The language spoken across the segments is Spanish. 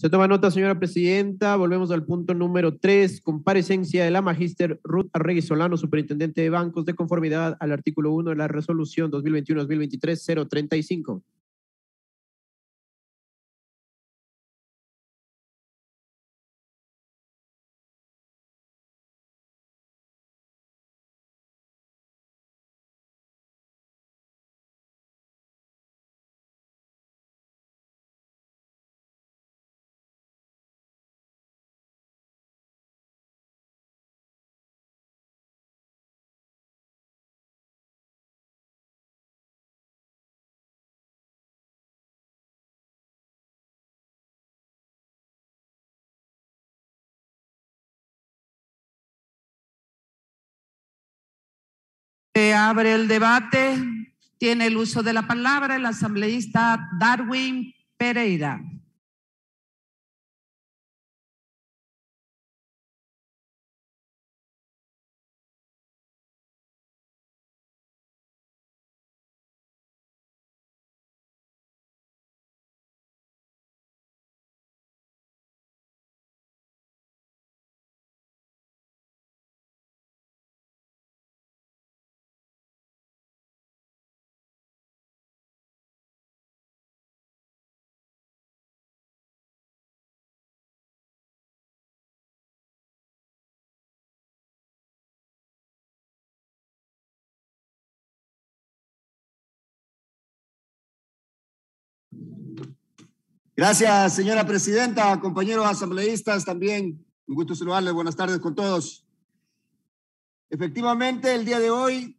Se toma nota, señora presidenta. Volvemos al punto número tres, comparecencia de la magíster Ruth Arregui Solano, superintendente de bancos, de conformidad al artículo 1 de la resolución 2021-2023-035. Se abre el debate. Tiene el uso de la palabra el asambleísta Darwin Pereira. Gracias, señora presidenta, compañeros asambleístas también. Un gusto saludarles. Buenas tardes con todos. Efectivamente, el día de hoy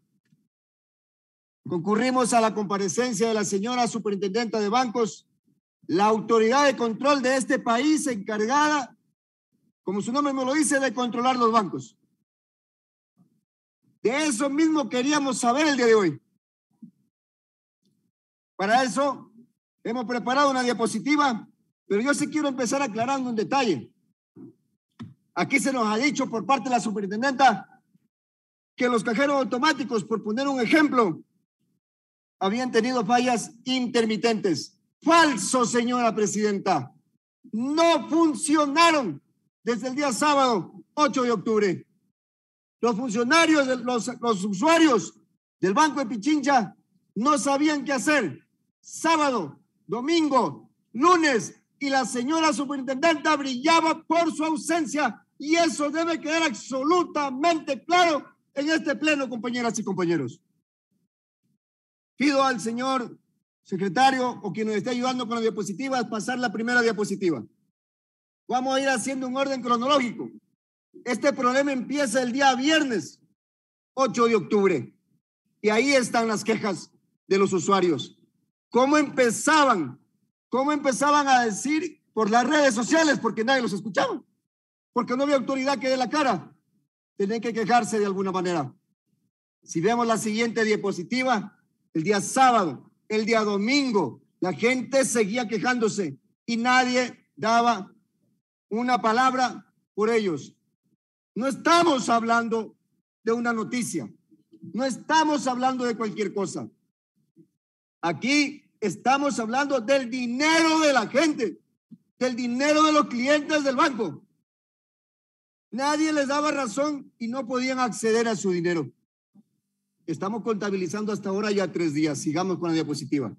concurrimos a la comparecencia de la señora superintendenta de bancos, la autoridad de control de este país encargada, como su nombre me lo dice, de controlar los bancos. De eso mismo queríamos saber el día de hoy. Para eso Hemos preparado una diapositiva, pero yo sí quiero empezar aclarando un detalle. Aquí se nos ha dicho por parte de la superintendenta que los cajeros automáticos, por poner un ejemplo, habían tenido fallas intermitentes. Falso, señora presidenta. No funcionaron desde el día sábado 8 de octubre. Los funcionarios, los, los usuarios del Banco de Pichincha no sabían qué hacer. Sábado domingo, lunes, y la señora superintendenta brillaba por su ausencia y eso debe quedar absolutamente claro en este pleno, compañeras y compañeros. Pido al señor secretario o quien nos esté ayudando con la diapositiva pasar la primera diapositiva. Vamos a ir haciendo un orden cronológico. Este problema empieza el día viernes 8 de octubre y ahí están las quejas de los usuarios cómo empezaban, cómo empezaban a decir por las redes sociales, porque nadie los escuchaba, porque no había autoridad que dé la cara. Tenían que quejarse de alguna manera. Si vemos la siguiente diapositiva, el día sábado, el día domingo, la gente seguía quejándose y nadie daba una palabra por ellos. No estamos hablando de una noticia, no estamos hablando de cualquier cosa. Aquí estamos hablando del dinero de la gente, del dinero de los clientes del banco. Nadie les daba razón y no podían acceder a su dinero. Estamos contabilizando hasta ahora ya tres días. Sigamos con la diapositiva.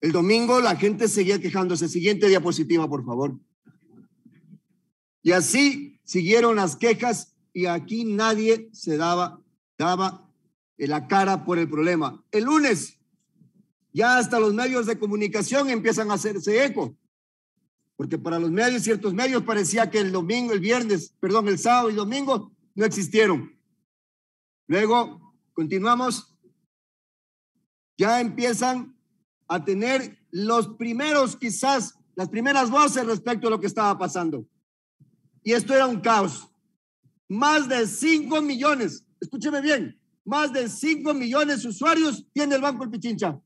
El domingo la gente seguía quejándose. Siguiente diapositiva, por favor. Y así siguieron las quejas y aquí nadie se daba, daba la cara por el problema. El lunes, ya hasta los medios de comunicación empiezan a hacerse eco, porque para los medios, ciertos medios, parecía que el domingo, el viernes, perdón, el sábado y domingo no existieron. Luego, continuamos, ya empiezan a tener los primeros, quizás, las primeras voces respecto a lo que estaba pasando. Y esto era un caos. Más de 5 millones, escúcheme bien, más de 5 millones de usuarios tiene el Banco El Pichincha.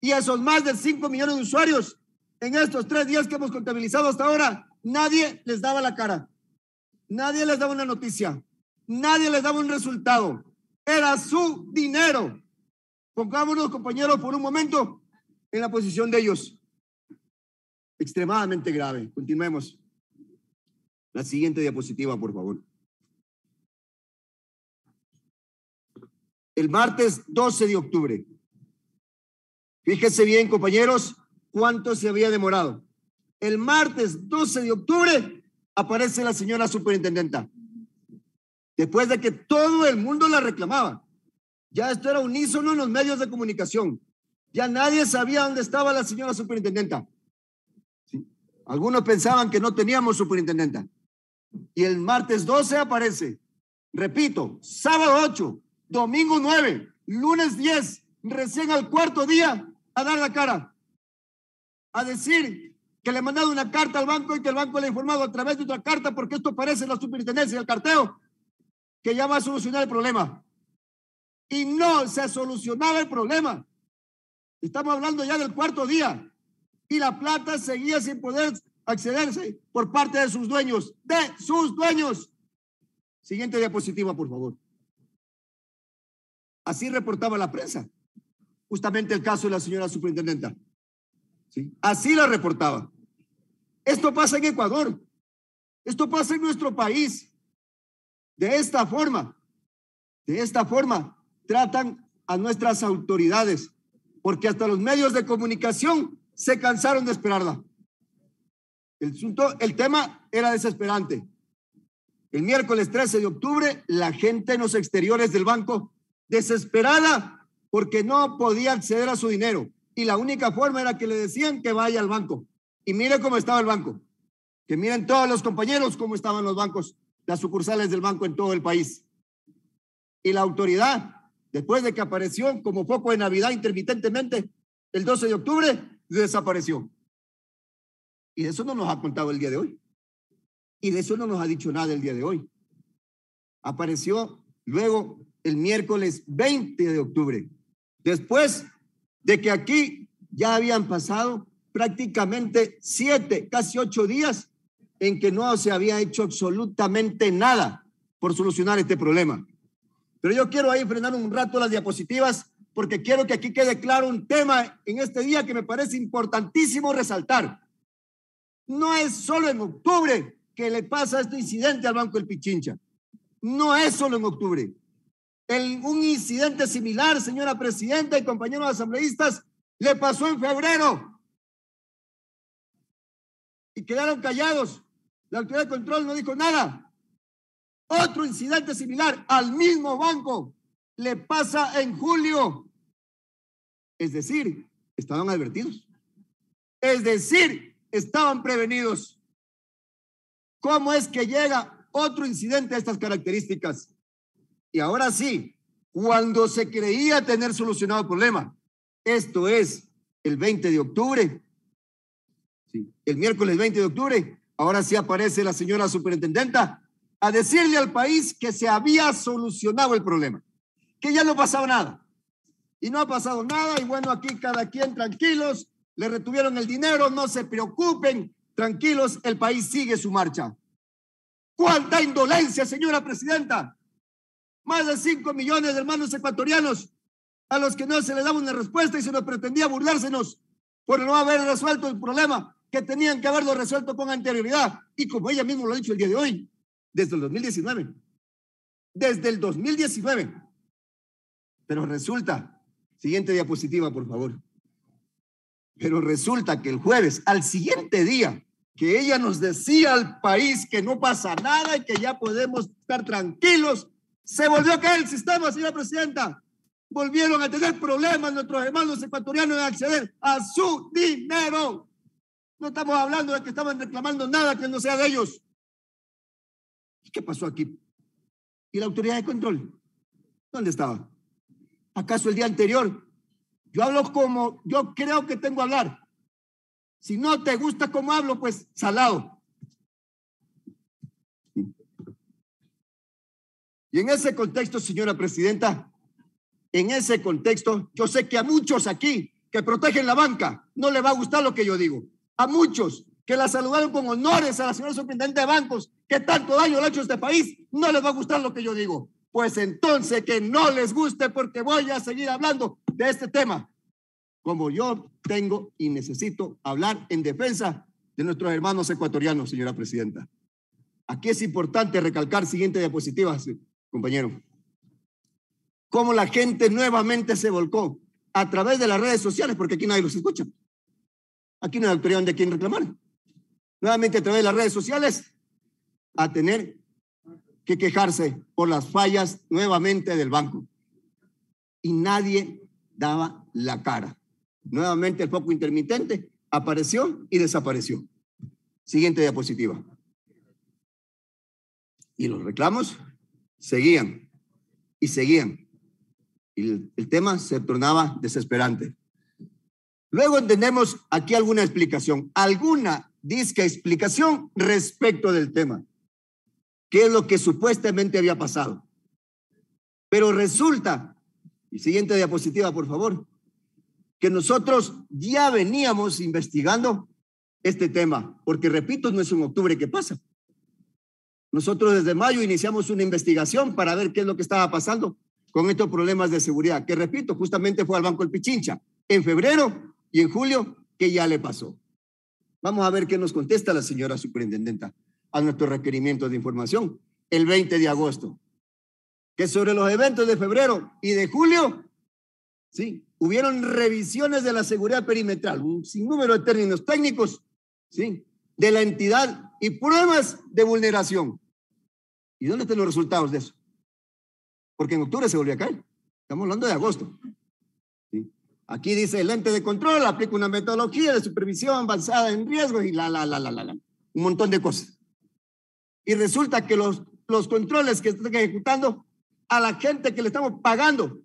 Y esos más de 5 millones de usuarios, en estos tres días que hemos contabilizado hasta ahora, nadie les daba la cara. Nadie les daba una noticia. Nadie les daba un resultado. Era su dinero. Pongámonos, compañeros, por un momento en la posición de ellos. extremadamente grave. Continuemos. La siguiente diapositiva, por favor. El martes 12 de octubre. Fíjense bien, compañeros, cuánto se había demorado. El martes 12 de octubre aparece la señora superintendenta. Después de que todo el mundo la reclamaba. Ya esto era unísono en los medios de comunicación. Ya nadie sabía dónde estaba la señora superintendenta. Algunos pensaban que no teníamos superintendenta. Y el martes 12 aparece. Repito, sábado 8, domingo 9, lunes 10, recién al cuarto día, a dar la cara. A decir que le ha mandado una carta al banco y que el banco le ha informado a través de otra carta, porque esto parece la superintendencia del carteo, que ya va a solucionar el problema. Y no se solucionaba el problema. Estamos hablando ya del cuarto día. Y la plata seguía sin poder accederse por parte de sus dueños, de sus dueños. Siguiente diapositiva, por favor. Así reportaba la prensa. Justamente el caso de la señora superintendenta. ¿Sí? Así lo reportaba. Esto pasa en Ecuador. Esto pasa en nuestro país. De esta forma, de esta forma, tratan a nuestras autoridades, porque hasta los medios de comunicación se cansaron de esperarla. El, asunto, el tema era desesperante. El miércoles 13 de octubre, la gente en los exteriores del banco, desesperada porque no podía acceder a su dinero. Y la única forma era que le decían que vaya al banco. Y mire cómo estaba el banco. Que miren todos los compañeros cómo estaban los bancos, las sucursales del banco en todo el país. Y la autoridad, después de que apareció como foco de Navidad intermitentemente, el 12 de octubre, desapareció. Y de eso no nos ha contado el día de hoy. Y de eso no nos ha dicho nada el día de hoy. Apareció luego el miércoles 20 de octubre, después de que aquí ya habían pasado prácticamente siete, casi ocho días en que no se había hecho absolutamente nada por solucionar este problema. Pero yo quiero ahí frenar un rato las diapositivas porque quiero que aquí quede claro un tema en este día que me parece importantísimo resaltar. No es solo en octubre que le pasa este incidente al Banco del Pichincha. No es solo en octubre. Un incidente similar, señora presidenta y compañeros asambleístas, le pasó en febrero y quedaron callados. La autoridad de control no dijo nada. Otro incidente similar al mismo banco le pasa en julio. Es decir, estaban advertidos. Es decir, estaban prevenidos. ¿Cómo es que llega otro incidente de estas características? Y ahora sí, cuando se creía tener solucionado el problema, esto es el 20 de octubre, el miércoles 20 de octubre, ahora sí aparece la señora superintendenta a decirle al país que se había solucionado el problema, que ya no pasaba nada. Y no ha pasado nada y bueno, aquí cada quien tranquilos, le retuvieron el dinero, no se preocupen, tranquilos, el país sigue su marcha. ¿Cuánta indolencia, señora presidenta? Más de 5 millones de hermanos ecuatorianos a los que no se les daba una respuesta y se nos pretendía burlársenos por no haber resuelto el problema que tenían que haberlo resuelto con anterioridad. Y como ella misma lo ha dicho el día de hoy, desde el 2019. Desde el 2019. Pero resulta, siguiente diapositiva, por favor. Pero resulta que el jueves, al siguiente día, que ella nos decía al país que no pasa nada y que ya podemos estar tranquilos, se volvió caer el sistema, señora presidenta. Volvieron a tener problemas nuestros hermanos ecuatorianos en acceder a su dinero. No estamos hablando de que estaban reclamando nada que no sea de ellos. ¿Qué pasó aquí? ¿Y la autoridad de control? ¿Dónde estaba? ¿Acaso el día anterior? Yo hablo como yo creo que tengo que hablar. Si no te gusta cómo hablo, pues salado. Y en ese contexto, señora presidenta, en ese contexto, yo sé que a muchos aquí que protegen la banca no le va a gustar lo que yo digo a muchos que la saludaron con honores a la señora superintendente de bancos, que tanto daño le ha hecho a este país, no les va a gustar lo que yo digo. Pues entonces que no les guste porque voy a seguir hablando de este tema. como yo tengo y necesito hablar en defensa de nuestros hermanos ecuatorianos, señora presidenta. Aquí es importante recalcar siguiente diapositiva, compañero. Cómo la gente nuevamente se volcó a través de las redes sociales, porque aquí nadie los escucha. Aquí no hay autoridad de quien reclamar. Nuevamente a través de las redes sociales a tener que quejarse por las fallas nuevamente del banco. Y nadie daba la cara. Nuevamente el foco intermitente apareció y desapareció. Siguiente diapositiva. Y los reclamos seguían y seguían. Y el, tema se tornaba desesperante. Luego entendemos aquí alguna explicación, alguna disca explicación respecto del tema. ¿Qué es lo que supuestamente había pasado? Pero resulta, y siguiente diapositiva, por favor, que nosotros ya veníamos investigando este tema, porque repito, no es en octubre que pasa. Nosotros desde mayo iniciamos una investigación para ver qué es lo que estaba pasando con estos problemas de seguridad, que repito, justamente fue al Banco El Pichincha en febrero y en julio, que ya le pasó. Vamos a ver qué nos contesta la señora superintendenta a nuestro requerimiento de información el 20 de agosto. Que sobre los eventos de febrero y de julio, sí, hubieron revisiones de la seguridad perimetral, un sinnúmero de términos técnicos, ¿sí? De la entidad y pruebas de vulneración. ¿Y dónde están los resultados de eso? Porque en octubre se volvió a caer. Estamos hablando de agosto. Aquí dice el ente de control aplica una metodología de supervisión avanzada en riesgos y la, la, la, la, la, la. Un montón de cosas. Y resulta que los, los controles que están ejecutando a la gente que le estamos pagando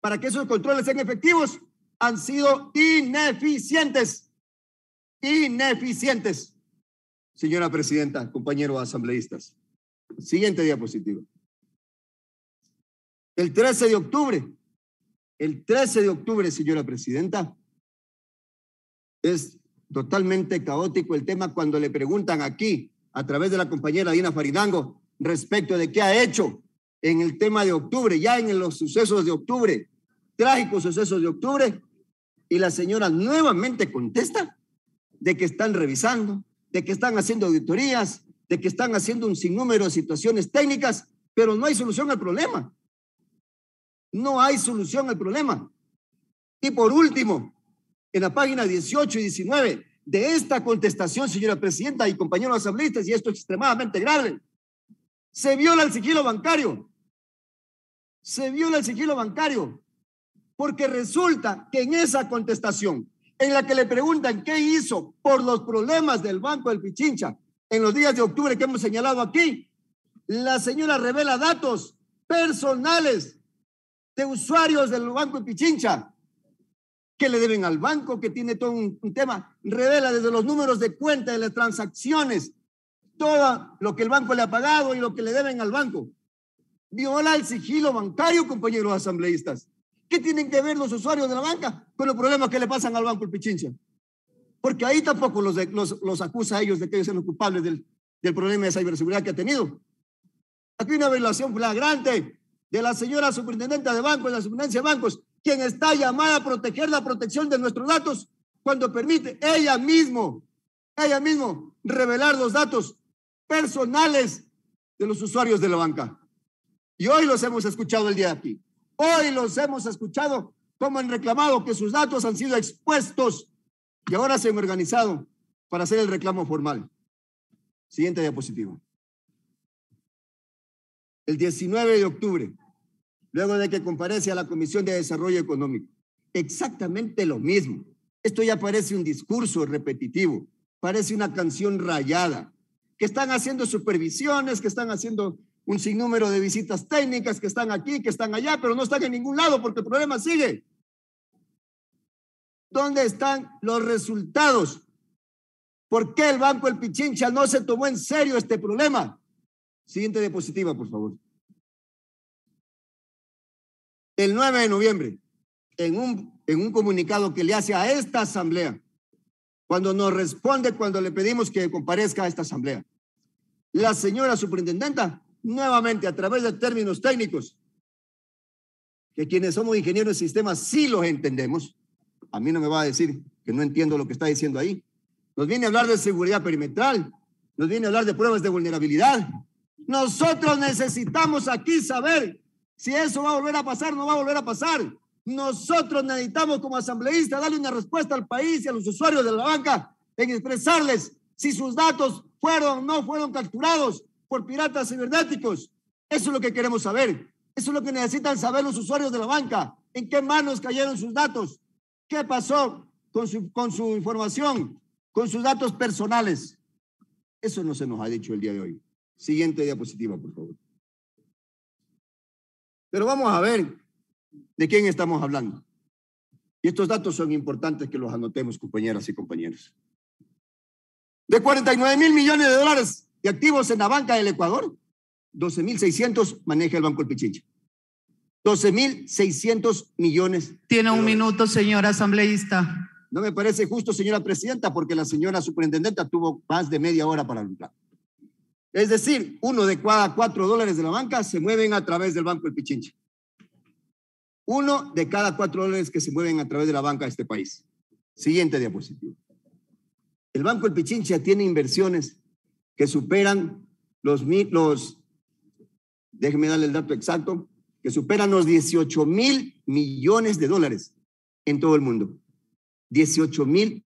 para que esos controles sean efectivos han sido ineficientes. Ineficientes. Señora presidenta, compañeros asambleístas. Siguiente diapositiva. El 13 de octubre, el 13 de octubre, señora presidenta, es totalmente caótico el tema cuando le preguntan aquí, a través de la compañera Dina Faridango, respecto de qué ha hecho en el tema de octubre, ya en los sucesos de octubre, trágicos sucesos de octubre, y la señora nuevamente contesta de que están revisando, de que están haciendo auditorías, de que están haciendo un sinnúmero de situaciones técnicas, pero no hay solución al problema. No hay solución al problema. Y por último, en la página 18 y 19 de esta contestación, señora presidenta y compañeros asambleístas, y esto es extremadamente grave, se viola el sigilo bancario. Se viola el sigilo bancario. Porque resulta que en esa contestación, en la que le preguntan qué hizo por los problemas del Banco del Pichincha en los días de octubre que hemos señalado aquí, la señora revela datos personales de usuarios del Banco del Pichincha que le deben al banco, que tiene todo un, un, tema, revela desde los números de cuenta de las transacciones, todo lo que el banco le ha pagado y lo que le deben al banco. Viola el sigilo bancario, compañeros asambleístas. ¿Qué tienen que ver los usuarios de la banca con los problemas que le pasan al banco el Pichincha? Porque ahí tampoco los, los acusa a ellos de que ellos sean los culpables del, del problema de ciberseguridad que ha tenido. Aquí hay una violación flagrante de la señora superintendente de bancos, de la superintendencia de bancos, quien está llamada a proteger la protección de nuestros datos cuando permite ella mismo, ella mismo, revelar los datos personales de los usuarios de la banca. Y hoy los hemos escuchado el día de aquí. Hoy los hemos escuchado como han reclamado que sus datos han sido expuestos y ahora se han organizado para hacer el reclamo formal. Siguiente diapositiva. El 19 de octubre, luego de que comparece a la Comisión de Desarrollo Económico, exactamente lo mismo. Esto ya parece un discurso repetitivo, parece una canción rayada, que están haciendo supervisiones, que están haciendo un sinnúmero de visitas técnicas que están aquí, que están allá, pero no están en ningún lado porque el problema sigue. ¿Dónde están los resultados? ¿Por qué el Banco El Pichincha no se tomó en serio este problema? Siguiente diapositiva, por favor. El 9 de noviembre, en un, en un comunicado que le hace a esta asamblea, cuando nos responde cuando le pedimos que comparezca a esta asamblea, la señora superintendenta nuevamente a través de términos técnicos, que quienes somos ingenieros de sistemas sí los entendemos, A mí no me va a decir que no entiendo lo que está diciendo ahí. Nos viene a hablar de seguridad perimetral, nos viene a hablar de pruebas de vulnerabilidad. Nosotros necesitamos aquí saber si eso va a volver a pasar o no va a volver a pasar. Nosotros necesitamos como asambleístas darle una respuesta al país y a los usuarios de la banca en expresarles si sus datos fueron o no fueron capturados por piratas cibernéticos. Eso es lo que queremos saber. Eso es lo que necesitan saber los usuarios de la banca. ¿En qué manos cayeron sus datos? ¿Qué pasó con su, con su información, con sus datos personales? Eso no se nos ha dicho el día de hoy. Siguiente diapositiva, por favor. Pero vamos a ver de quién estamos hablando. Y estos datos son importantes que los anotemos, compañeras y compañeros. De 49 mil millones de dólares de activos en la banca del Ecuador, 12 mil 600 maneja el Banco El Pichincha. 12 mil 600 millones. Tiene un minuto, señora asambleísta. No me parece justo, señora presidenta, porque la señora superintendenta tuvo más de media hora para hablar. Es decir, uno de cada cuatro dólares de la banca se mueven a través del Banco El Pichincha. Uno de cada cuatro dólares que se mueven a través de la banca de este país. Siguiente diapositiva. El Banco El Pichincha tiene inversiones que superan los, los déjeme darle el dato exacto, que superan los 18 mil millones de dólares en todo el mundo. 18 mil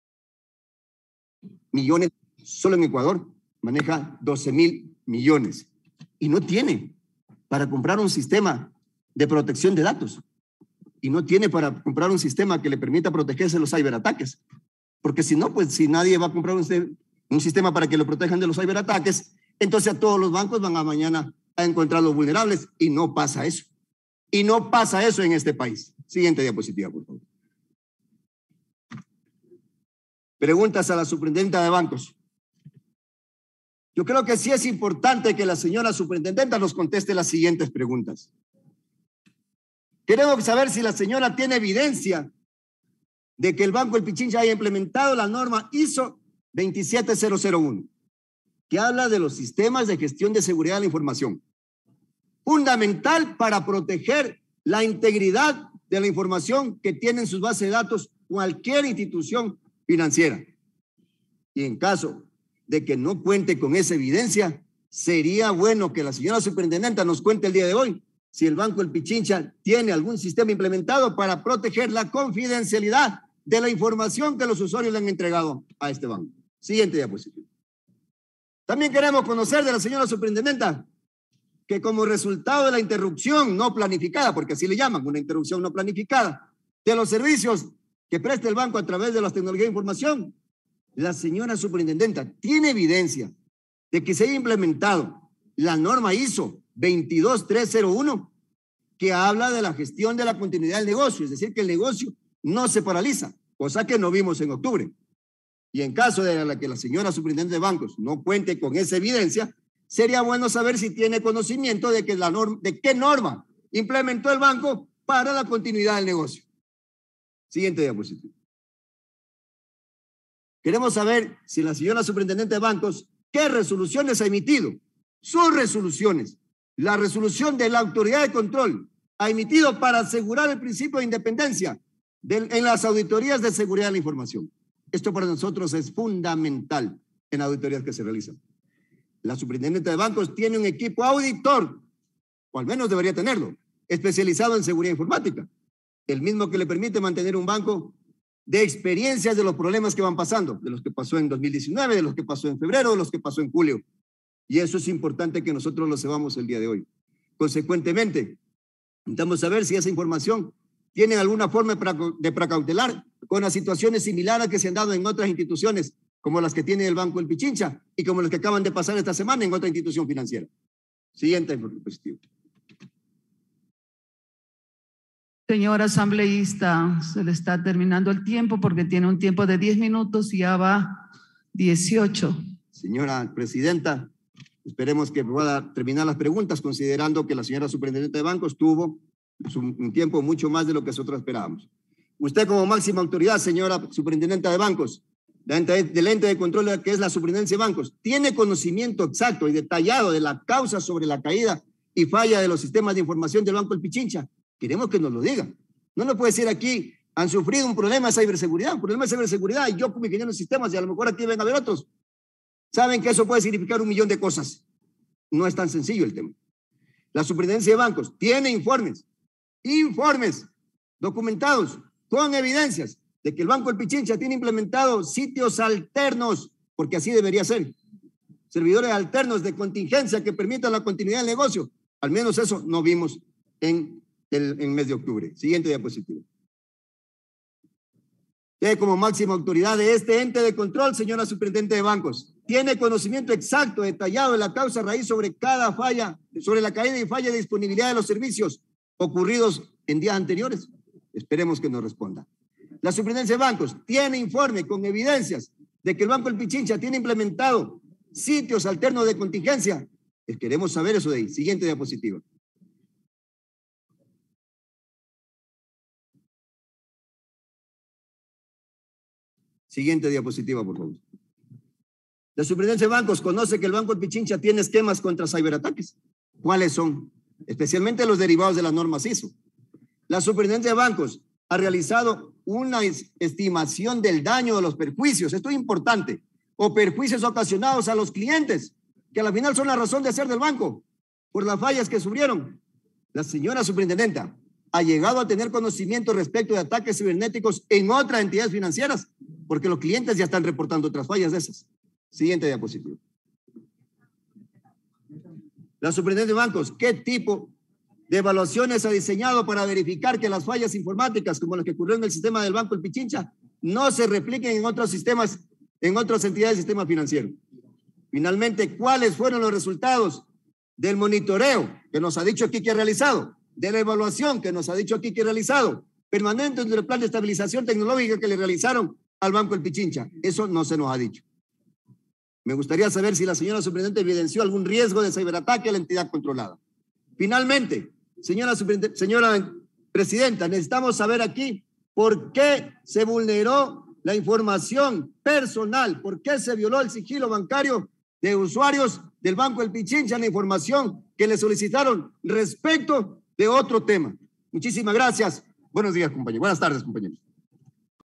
millones solo en Ecuador, maneja 12 mil millones y no tiene para comprar un sistema de protección de datos y no tiene para comprar un sistema que le permita protegerse de los ciberataques. Porque si no, pues si nadie va a comprar un, un sistema para que lo protejan de los ciberataques, entonces a todos los bancos van a mañana a encontrar los vulnerables y no pasa eso. Y no pasa eso en este país. Siguiente diapositiva, por favor. Preguntas a la superintendenta de bancos. Yo creo que sí es importante que la señora superintendenta nos conteste las siguientes preguntas. Queremos saber si la señora tiene evidencia de que el Banco El Pichincha haya implementado la norma ISO 27001, que habla de los sistemas de gestión de seguridad de la información. Fundamental para proteger la integridad de la información que tiene en sus bases de datos cualquier institución financiera. Y en caso de que no cuente con esa evidencia, sería bueno que la señora superintendenta nos cuente el día de hoy si el Banco El Pichincha tiene algún sistema implementado para proteger la confidencialidad de la información que los usuarios le han entregado a este banco. Siguiente diapositiva. También queremos conocer de la señora superintendenta que como resultado de la interrupción no planificada, porque así le llaman, una interrupción no planificada, de los servicios que presta el banco a través de las tecnologías de información, la señora superintendenta tiene evidencia de que se haya implementado la norma ISO 22301 que habla de la gestión de la continuidad del negocio, es decir, que el negocio no se paraliza, cosa que no vimos en octubre. Y en caso de que la señora superintendente de bancos no cuente con esa evidencia, sería bueno saber si tiene conocimiento de, que la norma, de qué norma implementó el banco para la continuidad del negocio. Siguiente diapositiva. Queremos saber si la señora superintendente de bancos, qué resoluciones ha emitido. Sus resoluciones. La resolución de la autoridad de control ha emitido para asegurar el principio de independencia en las auditorías de seguridad de la información. Esto para nosotros es fundamental en auditorías que se realizan. La superintendente de bancos tiene un equipo auditor, o al menos debería tenerlo, especializado en seguridad informática, el mismo que le permite mantener un banco de experiencias de los problemas que van pasando, de los que pasó en 2019, de los que pasó en febrero, de los que pasó en julio. Y eso es importante que nosotros lo sepamos el día de hoy. Consecuentemente, intentamos saber si esa información tiene alguna forma de precautelar con las situaciones similares que se han dado en otras instituciones, como las que tiene el Banco El Pichincha y como las que acaban de pasar esta semana en otra institución financiera. Siguiente diapositiva. Señor asambleísta, se le está terminando el tiempo porque tiene un tiempo de 10 minutos y ya va 18. Señora presidenta, esperemos que pueda terminar las preguntas, considerando que la señora superintendente de bancos tuvo un tiempo mucho más de lo que nosotros esperábamos. Usted como máxima autoridad, señora superintendente de bancos, del ente de control que es la superintendencia de bancos, tiene conocimiento exacto y detallado de la causa sobre la caída y falla de los sistemas de información del Banco El Pichincha Queremos que nos lo diga. No nos puede decir aquí han sufrido un problema de ciberseguridad, un problema de ciberseguridad, y yo como ingeniero de sistemas, y a lo mejor aquí ven a ver otros, saben que eso puede significar un millón de cosas. No es tan sencillo el tema. La superintendencia de bancos tiene informes, informes documentados con evidencias de que el Banco del Pichincha tiene implementado sitios alternos, porque así debería ser. Servidores alternos de contingencia que permitan la continuidad del negocio. Al menos eso no vimos en el mes de octubre. Siguiente diapositiva. Tiene como máxima autoridad de este ente de control, señora superintendente de bancos. Tiene conocimiento exacto, detallado de la causa raíz sobre cada falla, sobre la caída y falla de disponibilidad de los servicios ocurridos en días anteriores. Esperemos que nos responda. La superintendencia de bancos tiene informe con evidencias de que el Banco del Pichincha tiene implementado sitios alternos de contingencia. Queremos saber eso de ahí. Siguiente diapositiva. Siguiente diapositiva, por favor. La Superintendencia de Bancos conoce que el Banco del Pichincha tiene esquemas contra ciberataques. ¿Cuáles son? Especialmente los derivados de las normas ISO. La Superintendencia de Bancos ha realizado una estimación del daño de los perjuicios. Esto es importante. O perjuicios ocasionados a los clientes, que al final son la razón de ser del banco, por las fallas que sufrieron. La señora superintendenta ha llegado a tener conocimiento respecto de ataques cibernéticos en otras entidades financieras porque los clientes ya están reportando otras fallas de esas. Siguiente diapositiva. La Superintendencia de Bancos, ¿qué tipo de evaluaciones ha diseñado para verificar que las fallas informáticas, como las que ocurrió en el sistema del Banco El Pichincha, no se repliquen en otros sistemas, en otras entidades del sistema financiero? Finalmente, ¿cuáles fueron los resultados del monitoreo que nos ha dicho aquí que ha realizado? De la evaluación que nos ha dicho aquí que ha realizado, permanente del plan de estabilización tecnológica que le realizaron al Banco El Pichincha. Eso no se nos ha dicho. Me gustaría saber si la señora superintendente evidenció algún riesgo de ciberataque a la entidad controlada. Finalmente, señora, presidenta, necesitamos saber aquí por qué se vulneró la información personal, por qué se violó el sigilo bancario de usuarios del Banco El Pichincha, la información que le solicitaron respecto de otro tema. Muchísimas gracias. Buenos días, compañeros. Buenas tardes, compañeros.